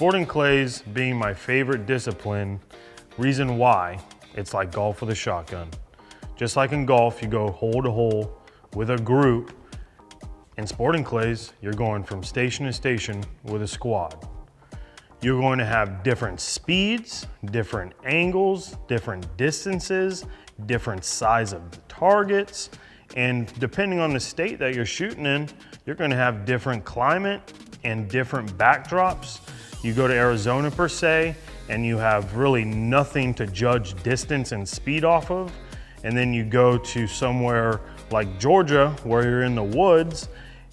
Sporting clays being my favorite discipline, reason why, it's like golf with a shotgun. Just like in golf, you go hole to hole with a group. In sporting clays, you're going from station to station with a squad. You're going to have different speeds, different angles, different distances, different size of the targets, and depending on the state that you're shooting in, you're gonna have different climate and different backdrops. You go to Arizona per se, and you have really nothing to judge distance and speed off of. And then you go to somewhere like Georgia, where you're in the woods,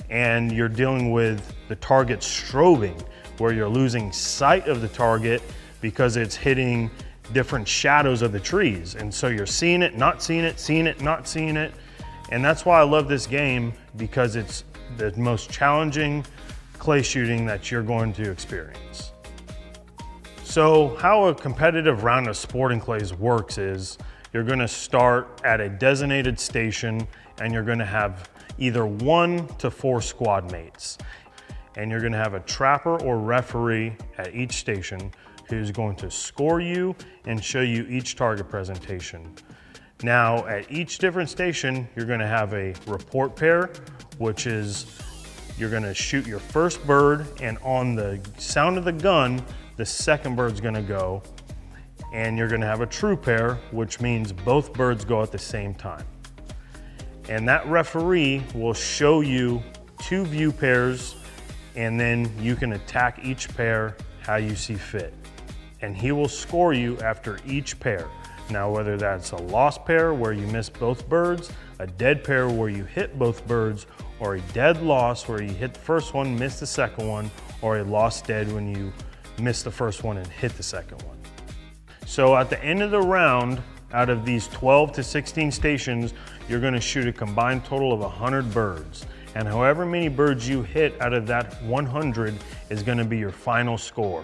and you're dealing with the target strobing, where you're losing sight of the target because it's hitting different shadows of the trees. And so you're seeing it, not seeing it, seeing it, not seeing it. And that's why I love this game because it's the most challenging clay shooting that you're going to experience. So how a competitive round of sporting clays works is you're gonna start at a designated station and you're gonna have either one to four squad mates. And you're gonna have a trapper or referee at each station who's going to score you and show you each target presentation. Now at each different station, you're gonna have a report pair, which is you're gonna shoot your first bird and on the sound of the gun, the second bird's gonna go. And you're gonna have a true pair, which means both birds go at the same time. And that referee will show you two view pairs and then you can attack each pair how you see fit. And he will score you after each pair. Now, whether that's a lost pair where you miss both birds, a dead pair where you hit both birds, or a dead loss where you hit the first one, miss the second one, or a lost dead when you miss the first one and hit the second one. So at the end of the round, out of these 12 to 16 stations, you're gonna shoot a combined total of 100 birds. And however many birds you hit out of that 100 is gonna be your final score.